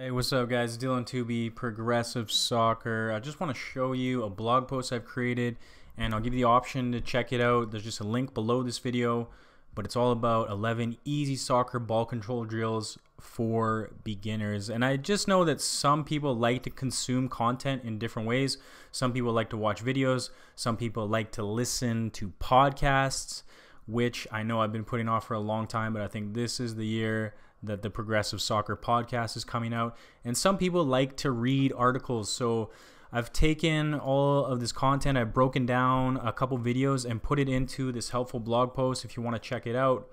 Hey, what's up, guys? Dylan Tooby, Progressive Soccer. I just want to show you a blog post I've created, and I'll give you the option to check it out. There's just a link below this video, but it's all about 11 easy soccer ball control drills for beginners. And I just know that some people like to consume content in different ways. Some people like to watch videos, some people like to listen to podcasts, which I know I've been putting off for a long time, but I think this is the year that the Progressive Soccer podcast is coming out. And some people like to read articles. So I've taken all of this content, I've broken down a couple videos and put it into this helpful blog post if you want to check it out.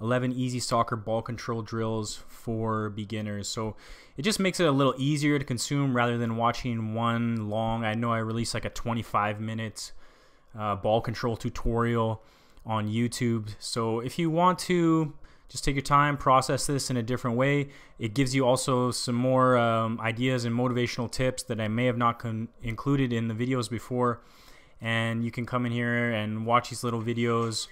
11 easy soccer ball control drills for beginners. So it just makes it a little easier to consume rather than watching one long. I know I released like a 25 minute uh, ball control tutorial on YouTube. So if you want to just take your time, process this in a different way. It gives you also some more um, ideas and motivational tips that I may have not included in the videos before. And you can come in here and watch these little videos,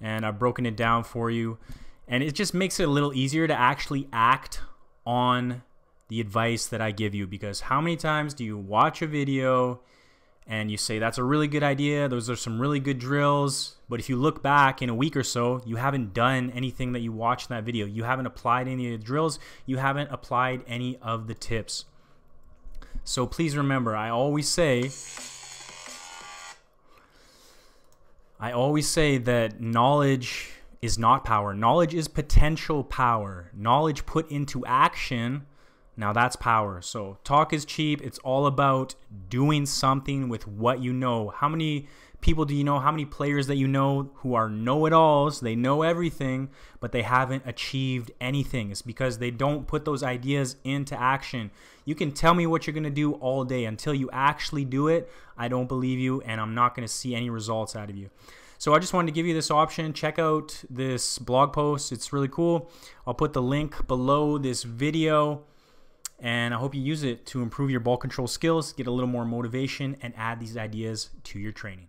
and I've broken it down for you. And it just makes it a little easier to actually act on the advice that I give you because how many times do you watch a video? And you say that's a really good idea. Those are some really good drills. But if you look back in a week or so you haven't done anything that you watched in that video. You haven't applied any of the drills. You haven't applied any of the tips. So please remember i always say i always say that knowledge is not power. Knowledge is potential power. Knowledge put into action now that's power. So talk is cheap. It's all about doing something with what you know. How many people do you know? How many players that you know who are know-it-alls? They know everything, but they haven't achieved anything. It's because they don't put those ideas into action. You can tell me what you're going to do all day until you actually do it. I don't believe you and I'm not going to see any results out of you. So I just wanted to give you this option. Check out this blog post. It's really cool. I'll put the link below this video and I hope you use it to improve your ball control skills, get a little more motivation, and add these ideas to your training.